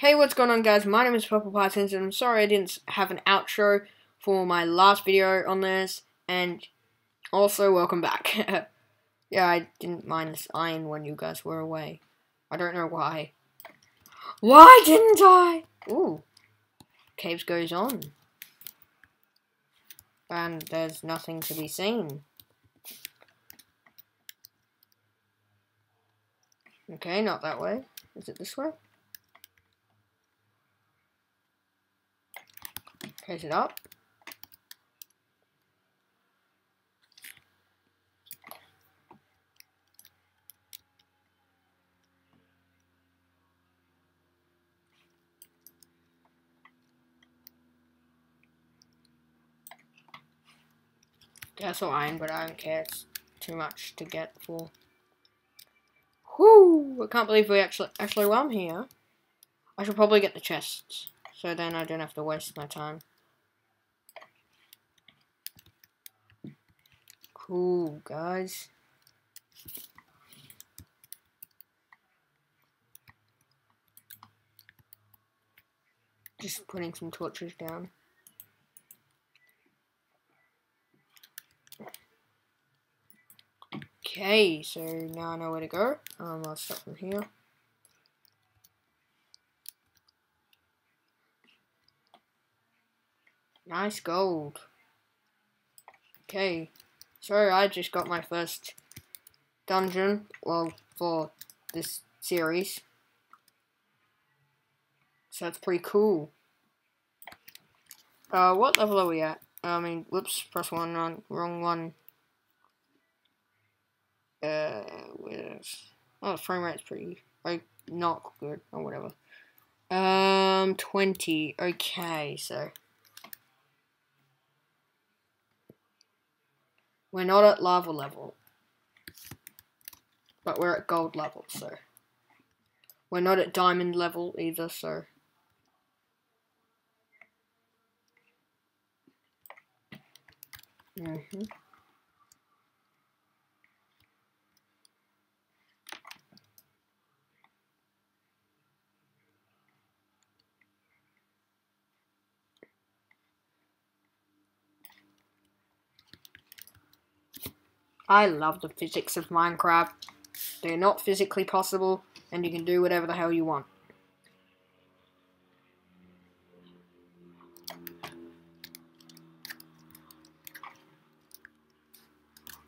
Hey, what's going on guys? My name is Purple Pythons and I'm sorry I didn't have an outro for my last video on this and also welcome back. yeah, I didn't mind this iron when you guys were away. I don't know why. Why didn't I? Ooh. Caves goes on. And there's nothing to be seen. Okay, not that way. Is it this way? It up. All iron, but I don't care. It's too much to get for. Whoo! I can't believe we actually actually won here. I should probably get the chests, so then I don't have to waste my time. Cool, guys. Just putting some torches down. Okay, so now I know where to go. Um, I'll start from here. Nice gold. Okay, so I just got my first dungeon, well, for this series. So that's pretty cool. Uh, what level are we at? I mean, whoops, press one on, wrong one. Uh, where's, oh, the frame rate's pretty, like, not good, or whatever. Um, 20, okay, so. We're not at lava level. But we're at gold level, so. We're not at diamond level either, so. Mm hmm I love the physics of Minecraft. They're not physically possible, and you can do whatever the hell you want.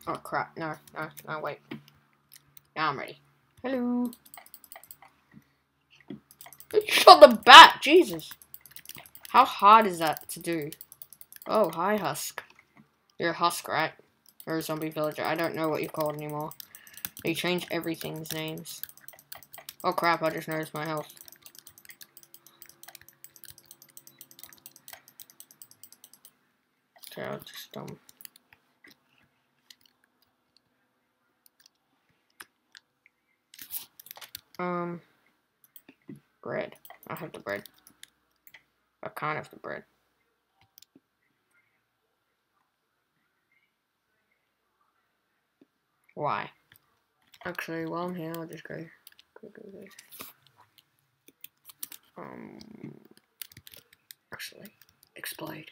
Oh crap, no, no, no, wait. Now I'm ready. Hello. It shot the bat, Jesus. How hard is that to do? Oh, hi Husk. You're a Husk, right? Or a zombie villager. I don't know what you're called anymore. They changed everything's names. Oh crap, I just noticed my health. Okay, I'll just, um... Um... Bread. I have the bread. I can't have the bread. Why? Actually, while I'm here, I'll just go. go, go, go. Um. Actually, explode.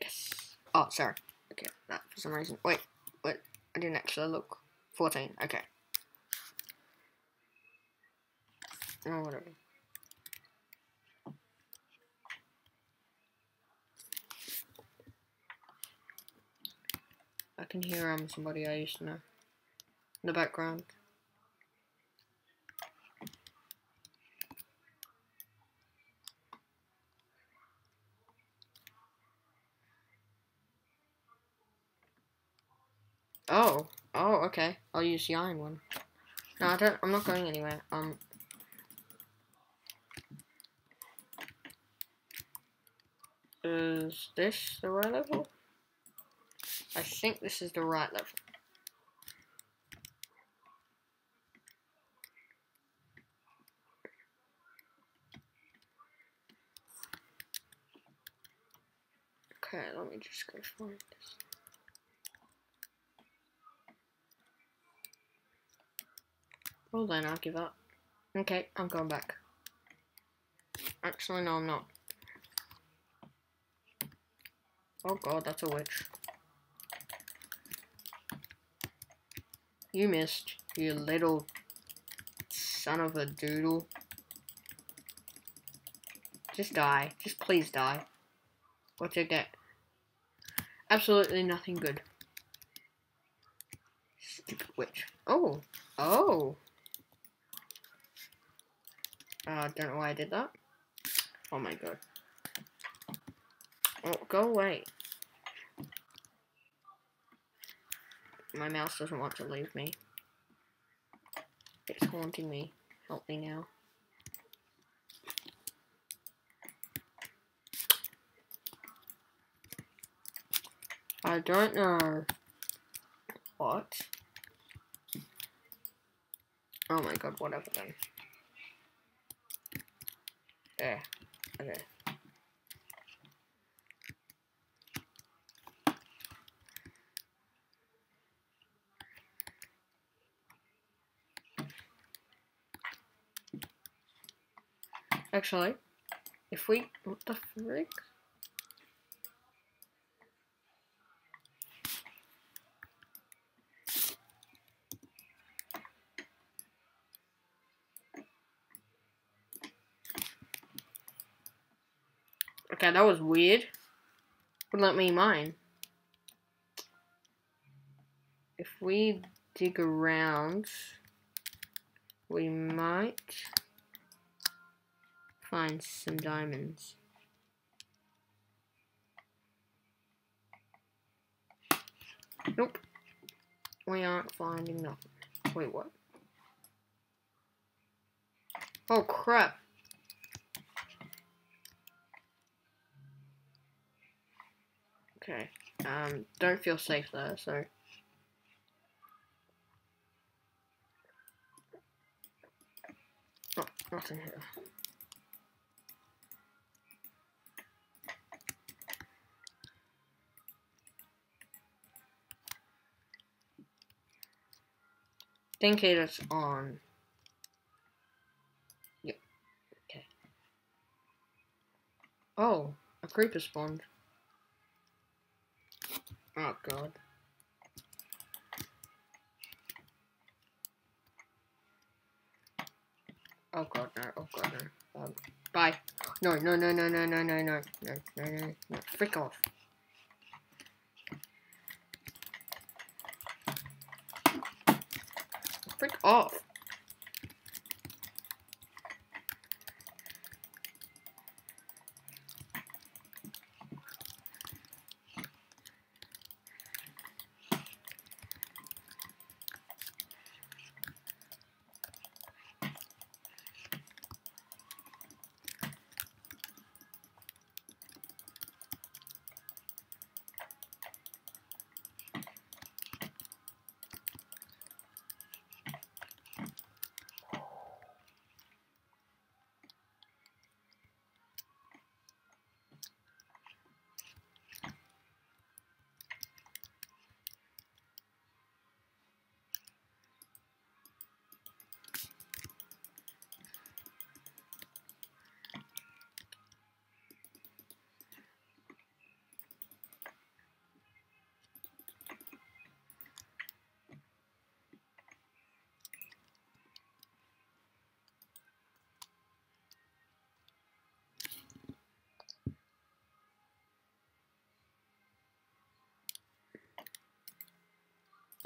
Yes. Oh, sorry. Okay, that for some reason. Wait, wait. I didn't actually look. 14. Okay. Oh, whatever. I can hear um somebody I used to know in the background. Oh, oh, okay. I'll use the iron one. No, I don't. I'm not going anywhere. Um. Is this the right level? I think this is the right level. Okay, let me just go find this. Well then, I'll give up. Okay, I'm going back. Actually, no, I'm not. Oh god, that's a witch. You missed, you little son of a doodle. Just die. Just please die. What you get? Absolutely nothing good. Stupid witch. Oh. Oh. I uh, don't know why I did that. Oh my god. Oh, go away. My mouse doesn't want to leave me. It's haunting me. Help me now. I don't know. What? Oh my god, whatever then. There. Okay. Actually, if we, what the frick? Okay, that was weird. Wouldn't let me mine. If we dig around, we might find some diamonds. Nope. We aren't finding nothing. Wait, what? Oh, crap. Okay. Um, don't feel safe there, so... Oh, nothing here. Think it's on. Yep. Okay. Oh, a creeper spawned. Oh god. Oh god, no, oh god, no. Um, bye. No, no, no, no, no, no, no, no, no, no, no, no, freak off. Off.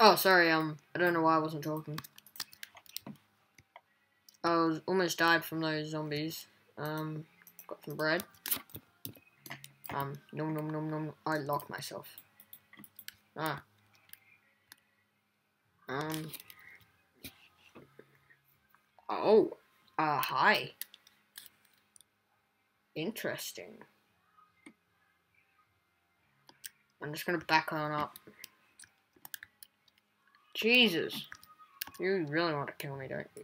Oh, sorry, um, I don't know why I wasn't talking. I was almost died from those zombies. Um, got some bread. Um, nom nom nom nom. I locked myself. Ah. Um. Oh. Uh, hi. Interesting. I'm just gonna back on up. Jesus. You really want to kill me, don't you?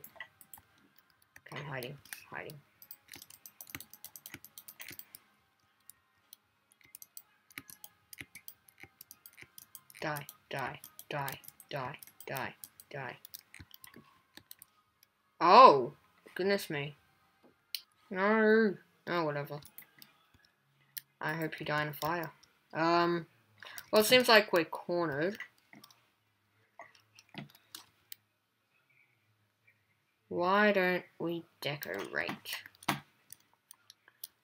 Okay, I'm hiding. Hiding. Die, die, die, die, die, die. Oh, goodness me. No. Oh, whatever. I hope you die in a fire. Um, well, it seems like we're cornered. Why don't we decorate?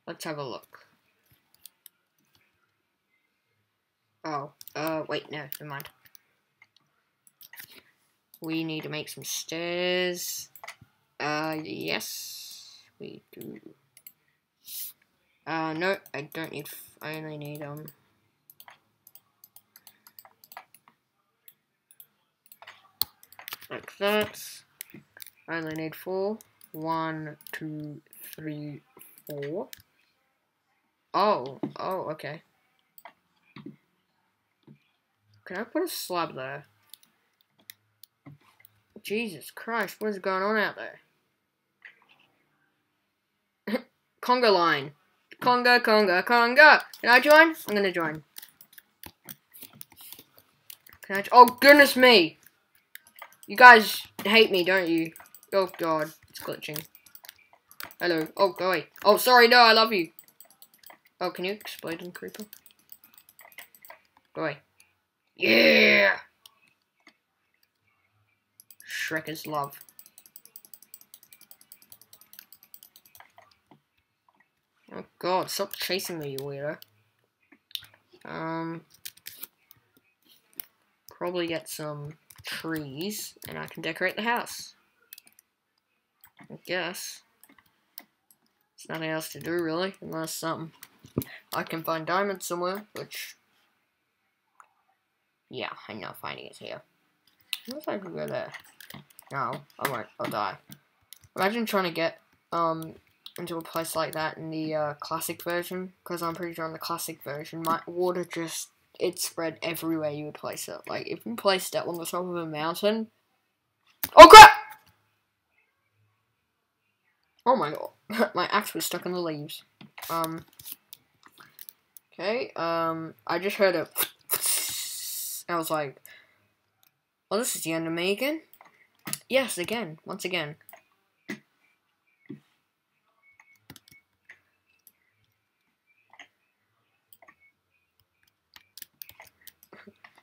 Let's have a look. Oh, uh, wait, no, never mind. We need to make some stairs. Uh, yes, we do. Uh, no, I don't need, I only need, um, like that. I only need four. One, two, three, four. Oh, oh, okay. Can I put a slab there? Jesus Christ, what is going on out there? Conga line. Conga, conga, conga. Can I join? I'm gonna join. Can I? Oh goodness me! You guys hate me, don't you? Oh god, it's glitching. Hello. Oh, go away. Oh, sorry, no, I love you. Oh, can you explode in creeper? Go away. Yeah! Shrek is love. Oh god, stop chasing me, you weirdo. Um, probably get some trees, and I can decorate the house. Guess. There's nothing else to do, really, unless, um, I can find diamonds somewhere, which, yeah, I'm not finding it here. What if I can go there? No, I won't, I'll die. Imagine trying to get, um, into a place like that in the uh, classic version, because I'm pretty sure in the classic version, my water just it spread everywhere you would place it. Like if you placed it on the top of a mountain. Oh crap! Oh my god, my axe was stuck in the leaves. Um. Okay. Um. I just heard a. I was like, well, this is the end of me again." Yes, again, once again.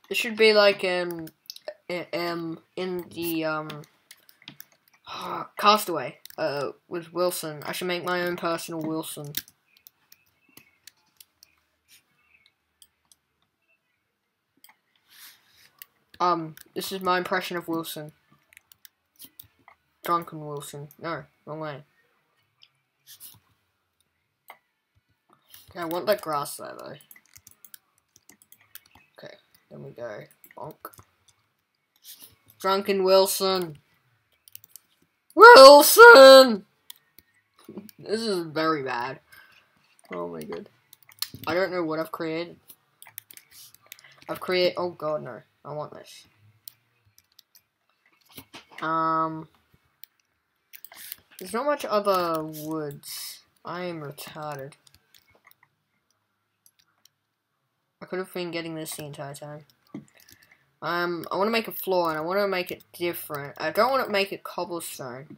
This should be like um um in the um Castaway uh with Wilson. I should make my own personal Wilson. Um, this is my impression of Wilson. Drunken Wilson. No, wrong way. Okay, I want that grass there though. Okay, then we go bonk. Drunken Wilson. Wilson! this is very bad. Oh my god. I don't know what I've created. I've created. Oh god, no. I want this. Um. There's not much other woods. I am retarded. I could have been getting this the entire time. Um, I want to make a floor, and I want to make it different. I don't want to make it cobblestone.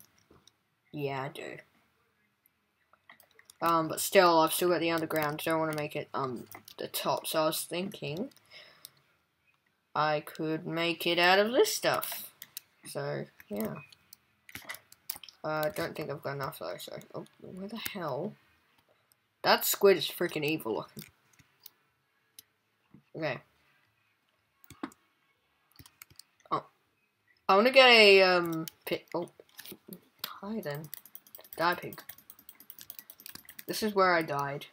Yeah, I do. Um, but still, I've still got the underground. I don't want to make it, um, the top. So I was thinking I could make it out of this stuff. So, yeah. Uh, I don't think I've got enough, though, so... Oh, where the hell? That squid is freaking evil looking. Okay. I want to get a, um, pit. Oh. Hi then. Die pig. This is where I died.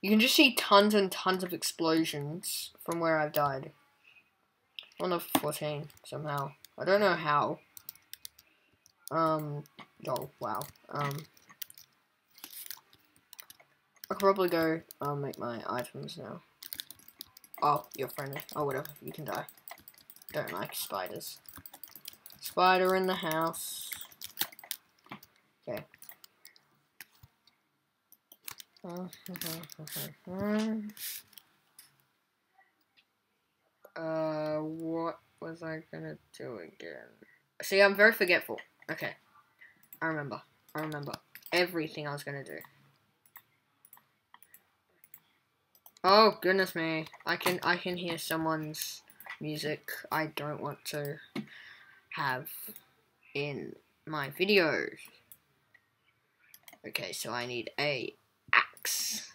You can just see tons and tons of explosions from where I've died. On the 14, somehow. I don't know how. Um, oh, wow. Um, I could probably go um, make my items now. Oh, you're friendly. Oh, whatever. You can die. Don't like spiders. Spider in the house. Okay. Uh, what was I gonna do again? See, I'm very forgetful. Okay. I remember. I remember everything I was gonna do. Oh goodness me! I can I can hear someone's music I don't want to have in my videos. Okay, so I need a axe,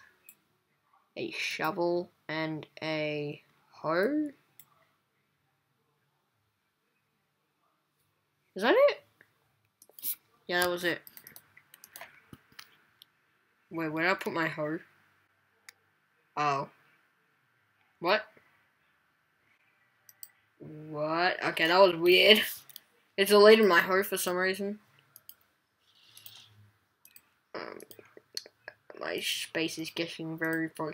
a shovel, and a hoe. Is that it? Yeah, that was it. Wait, where did I put my hoe? Oh. What? What? Okay, that was weird. It's deleted my hoe for some reason. Um, my space is getting very full.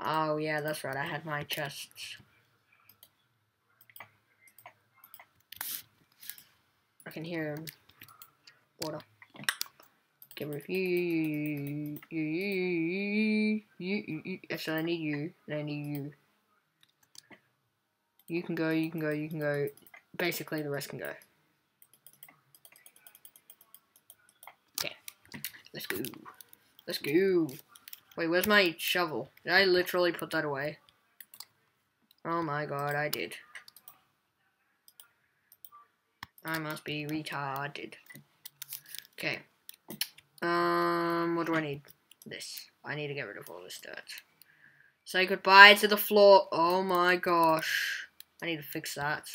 Oh, yeah, that's right. I had my chests. I can hear him. Water. Get rid of you, you, you, you, you, you, you. Actually, I need you, I need you. You can go, you can go, you can go. Basically, the rest can go. Okay, let's go. Let's go. Wait, where's my shovel? Did I literally put that away? Oh my god, I did. I must be retarded. Okay. Um, what do I need? This. I need to get rid of all this dirt. Say goodbye to the floor. Oh my gosh. I need to fix that.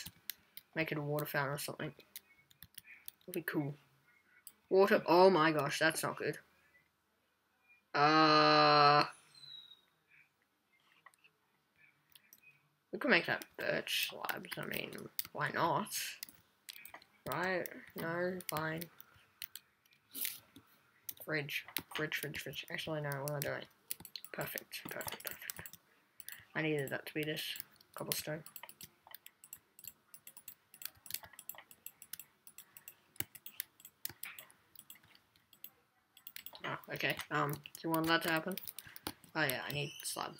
Make it a water fountain or something. That'd be cool. Water. Oh my gosh, that's not good. Uh. We could make that birch slabs. I mean, why not? Right? No, fine. Fridge. Fridge, fridge, fridge. Actually, no, what am I doing? Perfect, perfect, perfect. I needed that to be this. Cobblestone. Oh, okay. Um, do you want that to happen? Oh yeah, I need slab.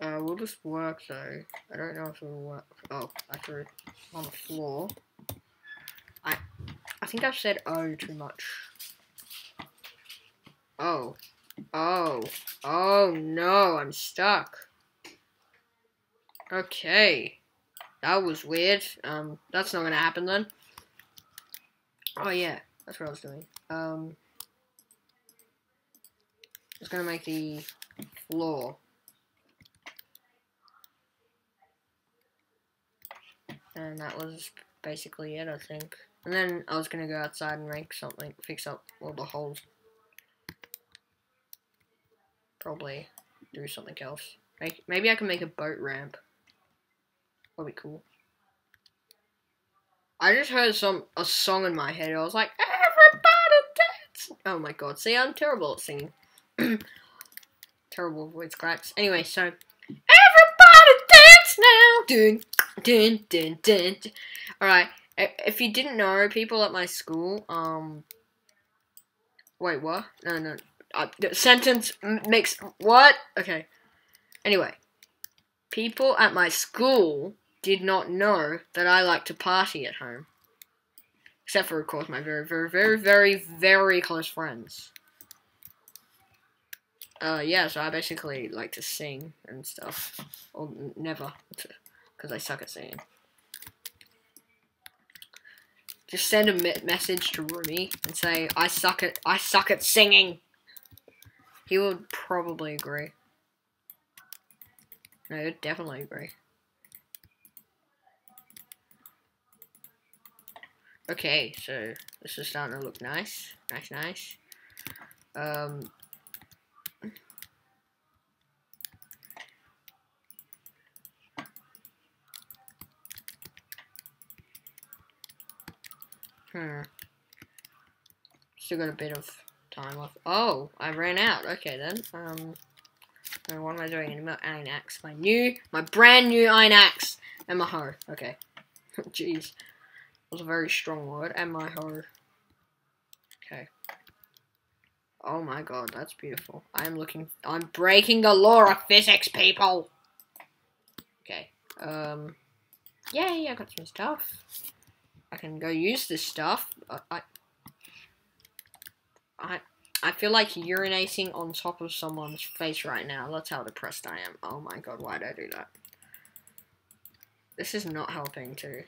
Uh, will this work though? I don't know if it'll work. Oh, I threw it on the floor. I, I think I've said oh too much. Oh, oh, oh no, I'm stuck. Okay, that was weird. Um, that's not gonna happen then. Oh yeah, that's what I was doing. Um, I was gonna make the floor. And that was basically it, I think. And then I was gonna go outside and make something, fix up all the holes. Probably do something else. Maybe I can make a boat ramp. That'd be cool. I just heard some a song in my head. I was like. Oh my god. See, I'm terrible at singing. terrible voice cracks. Anyway, so everybody dance now. Dun dun dun dun. dun. All right. If you didn't know, people at my school, um, wait, what? No, no. Uh, the sentence makes what? Okay. Anyway, people at my school did not know that I like to party at home. Except for, of course, my very, very, very, very, very close friends. Uh, yeah, so I basically like to sing and stuff. Or never, because I suck at singing. Just send a me message to Rumi and say, I suck at, I suck at singing. He would probably agree. No, he'd definitely agree. Okay, so this is starting to look nice. Nice, nice. Um, hmm. Still got a bit of time left. Oh, I ran out. Okay then. Um, what am I doing? An iron axe. My new, my brand new iron axe and my hoe. Okay. Jeez was a very strong word. And my hoe. Okay. Oh my god, that's beautiful. I'm looking. I'm breaking the law of physics, people! Okay. Um. Yay, I got some stuff. I can go use this stuff. I, I, I, feel like urinating on top of someone's face right now. That's how depressed I am. Oh my god, why did I do that? This is not helping too.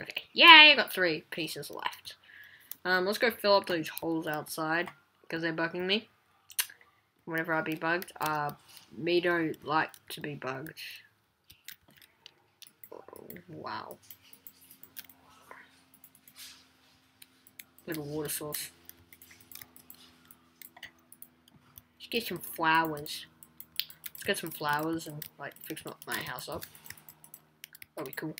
Okay, yay, I got three pieces left. Um, let's go fill up those holes outside, because they're bugging me. Whenever I be bugged, uh, me don't like to be bugged. Wow. Little water source. Let's get some flowers. Let's get some flowers and like fix my house up. That'll be cool.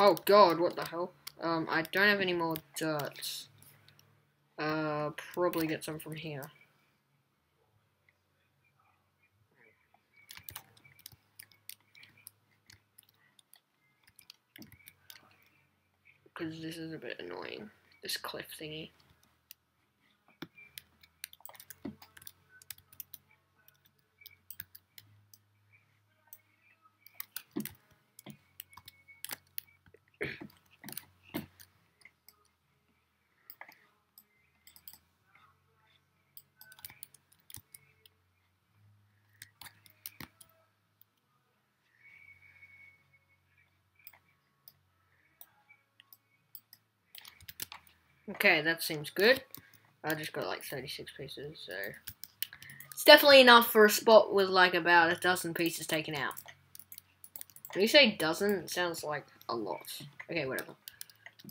Oh god, what the hell? Um, I don't have any more dirt. Uh, probably get some from here. Because this is a bit annoying, this cliff thingy. Okay, that seems good. I just got like 36 pieces, so... It's definitely enough for a spot with like about a dozen pieces taken out. When you say dozen, it sounds like a lot. Okay, whatever.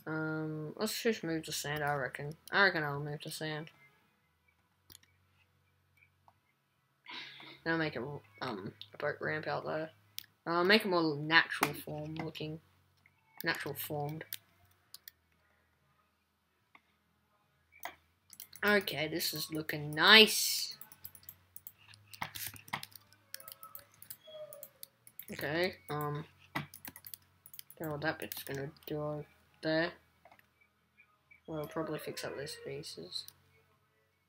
Um, let's just move the sand, I reckon. I reckon I'll move the sand. Now make a, um, a boat ramp out there. Uh, make it more natural form looking. Natural formed. Okay, this is looking nice. Okay, um, know what that bit's gonna do there. We'll probably fix up these pieces.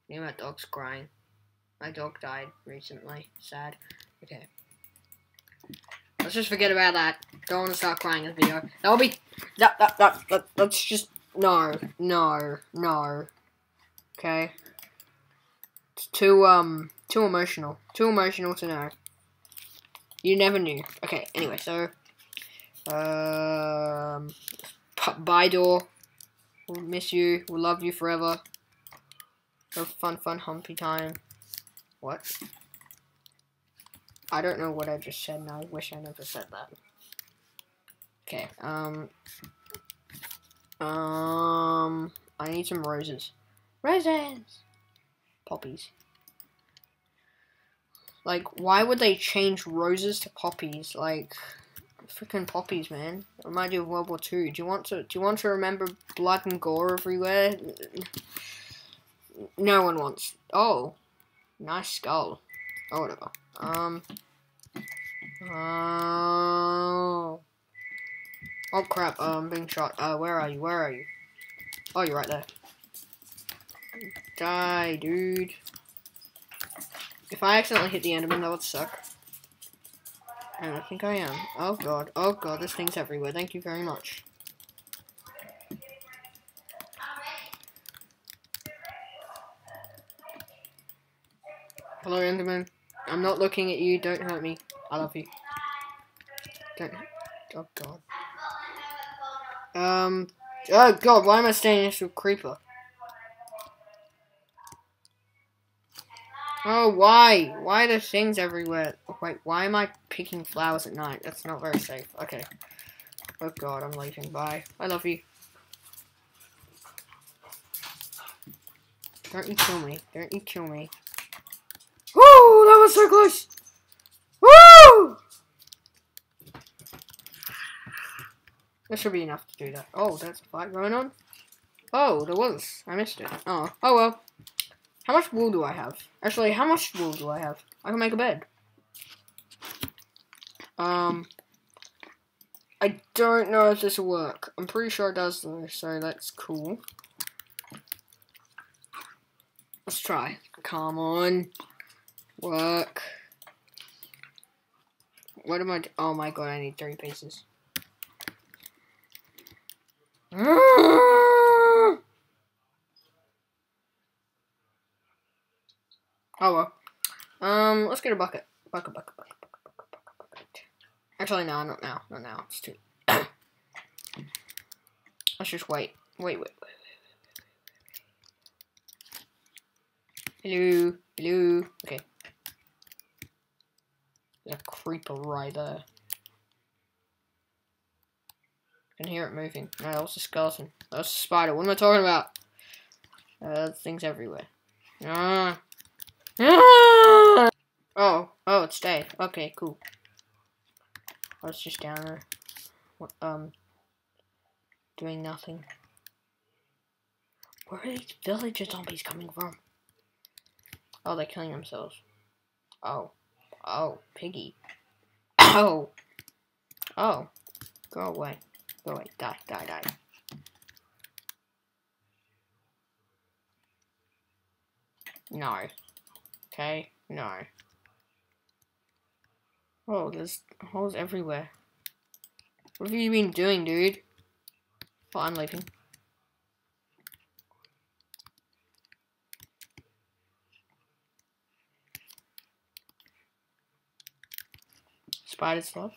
Yeah, my dog's crying. My dog died recently. Sad. Okay. Let's just forget about that. Don't want to start crying in the video. That'll be... That, that, that, that, let's just... No, no, no. Okay. It's too, um, too emotional. Too emotional to know. You never knew. Okay, anyway, so, um, bye, door. We'll miss you. We'll love you forever. Have fun, fun, humpy time. What? I don't know what I just said, and I wish I never said that. Okay, um, um, I need some roses. Roses! Poppies. Like, why would they change roses to poppies? Like, freaking poppies, man. Remind you of World War II. Do you want to? Do you want to remember blood and gore everywhere? No one wants. Oh, nice skull. Oh, whatever. Um. Oh. Oh crap! Oh, I'm being shot. Uh, where are you? Where are you? Oh, you're right there. Die, dude. If I accidentally hit the enderman, that would suck. And I think I am. Oh god. Oh god, this thing's everywhere. Thank you very much. Hello, Enderman. I'm not looking at you. Don't hurt me. I love you. Don't. Oh god. Um. Oh god, why am I standing next to a creeper? Oh, why? Why are there things everywhere? Wait, why am I picking flowers at night? That's not very safe. Okay. Oh god, I'm leaving. Bye. I love you. Don't you kill me. Don't you kill me. Woo! That was so close! Woo! That should be enough to do that. Oh, that's a fight going on. Oh, there was. I missed it. Oh, oh well. How much wool do I have? Actually, how much wool do I have? I can make a bed. Um, I don't know if this will work. I'm pretty sure it does though, so that's cool. Let's try. Come on. Work. What am I? oh my god, I need three pieces. oh well. Um, let's get a bucket. Bucket, bucket, bucket, bucket, bucket, bucket, bucket. Actually, no, not now. Not now. It's too. let's just wait. Wait, wait, wait. Hello, hello. Okay. There's a creeper right there. I can hear it moving. No, that was a skeleton. That was a spider. What am I talking about? Uh, things everywhere. Ah. Oh, oh, it stayed. Okay, cool. I was just down there. Um, doing nothing. Where are these villager zombies coming from? Oh, they're killing themselves. Oh. Oh, piggy. Oh. Oh. Go away. Go away. Die, die, die. No. Okay, no. Oh, there's holes everywhere. What have you been doing, dude? Oh, I'm leaving. Spider stuff.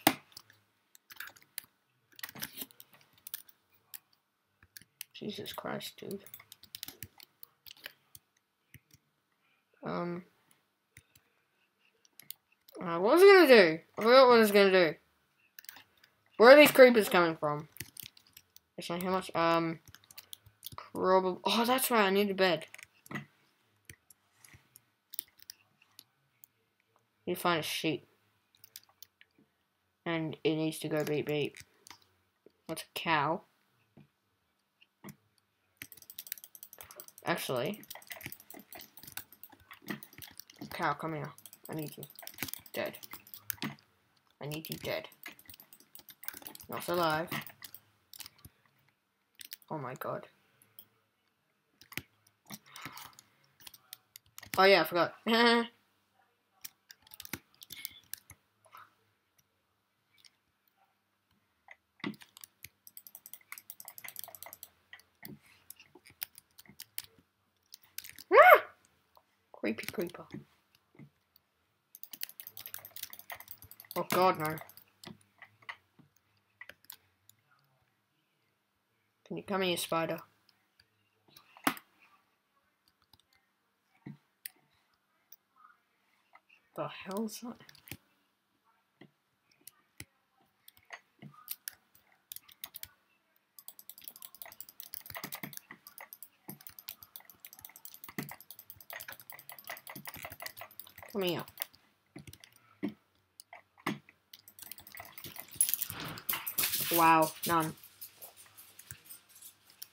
Jesus Christ, dude. Um. Uh, what was I gonna do? I forgot what I was gonna do. Where are these creepers coming from? Actually, how much? Um. Probably. Oh, that's right. I need a bed. You find a sheep. And it needs to go beep beep. What's a cow? Actually, cow, come here. I need you. Dead. I need you dead. Not alive. Oh my god. Oh yeah, I forgot. Ah! Creepy creeper. God, no. Can you come here, spider? The hell's that? Come here. Wow, none.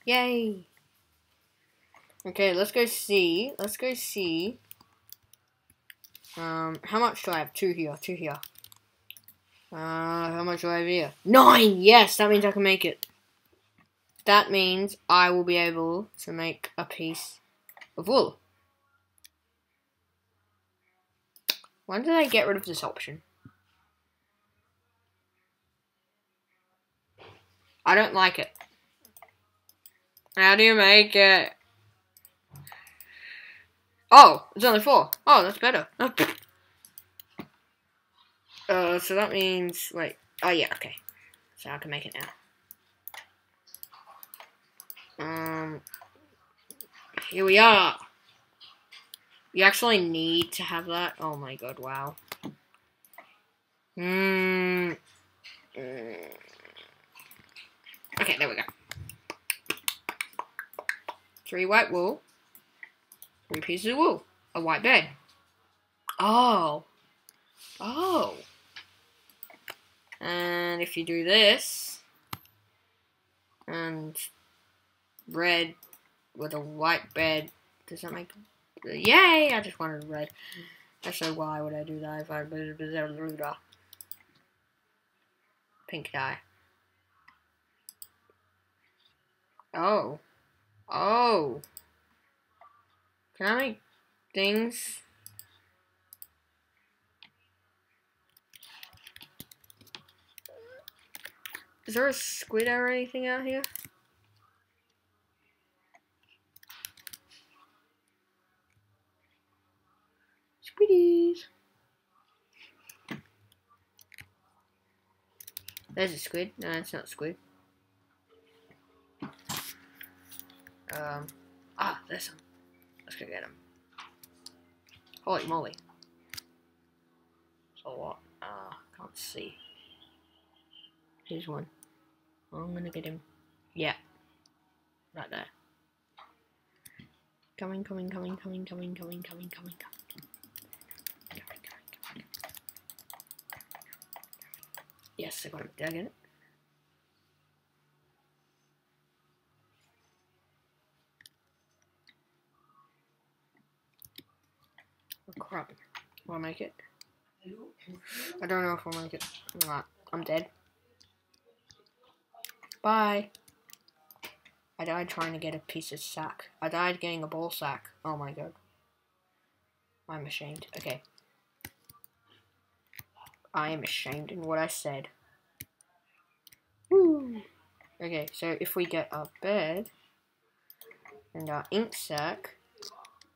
Yay! Okay, let's go see. Let's go see. Um, how much do I have? Two here, two here. Uh, how much do I have here? Nine! Yes, that means I can make it. That means I will be able to make a piece of wool. When did I get rid of this option? I don't like it. How do you make it? Oh, it's only four. Oh, that's better. uh, so that means, wait. Oh, yeah, okay. So I can make it now. Um, here we are. You actually need to have that? Oh my god, wow. Hmm. Mm. Okay, there we go. Three white wool. Three pieces of wool. A white bed. Oh. Oh. And if you do this, and red with a white bed, does that make Yay! I just wanted red. Actually, why would I do that if I pink dye? Oh. Oh. Can I make things. Is there a squid or anything out here? Squiddies. There's a squid. No, it's not squid. Um, ah, there's some. Let's go get him. Holy moly. So what? Ah, uh, can't see. Here's one. I'm gonna get him. Yeah. Right there. Coming, coming, coming, coming, coming, coming, coming, coming, coming. Yes, I got him. Did it? Crap. Will I make it? I don't know if I'll make it. I'm dead. Bye. I died trying to get a piece of sack. I died getting a ball sack. Oh my god. I'm ashamed. Okay. I am ashamed in what I said. Woo! Okay, so if we get our bed and our ink sac.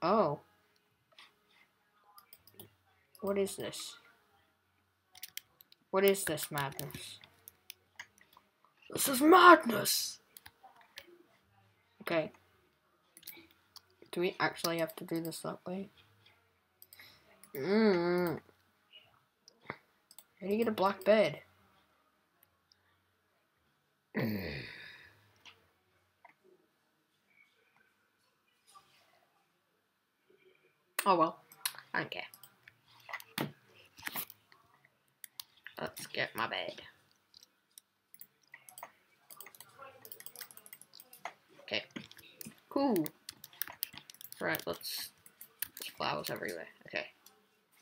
oh, what is this? What is this madness? This is madness! Okay. Do we actually have to do this that way? Mmm. How do you get a black bed? oh well, I don't care. Let's get my bed. Okay, cool. Right, let's. There's flowers everywhere. Okay,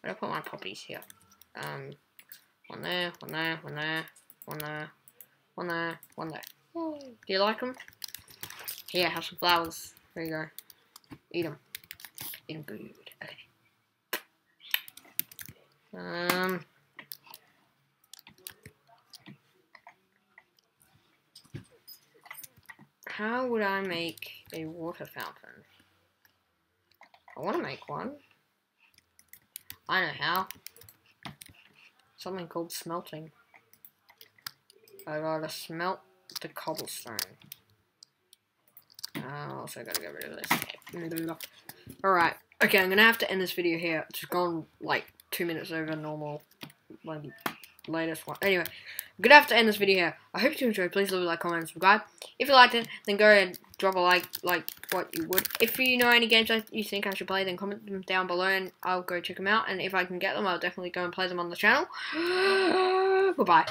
I'm gonna put my poppies here. Um, one there, one there, one there, one there, one there, one there. Do you like them? Here, have some flowers. There you go. Eat them. Eat them good. Okay. Um. How would I make a water fountain? I want to make one. I know how. Something called smelting. I gotta smelt the cobblestone. Uh, I also gotta get rid of this. Alright. Okay, I'm gonna have to end this video here. It's gone like two minutes over normal. Maybe latest one. Anyway, I'm gonna have to end this video here. I hope you enjoyed. Please leave a like, comment, subscribe. If you liked it, then go and drop a like, like what you would. If you know any games that you think I should play, then comment them down below and I'll go check them out. And if I can get them, I'll definitely go and play them on the channel. Goodbye.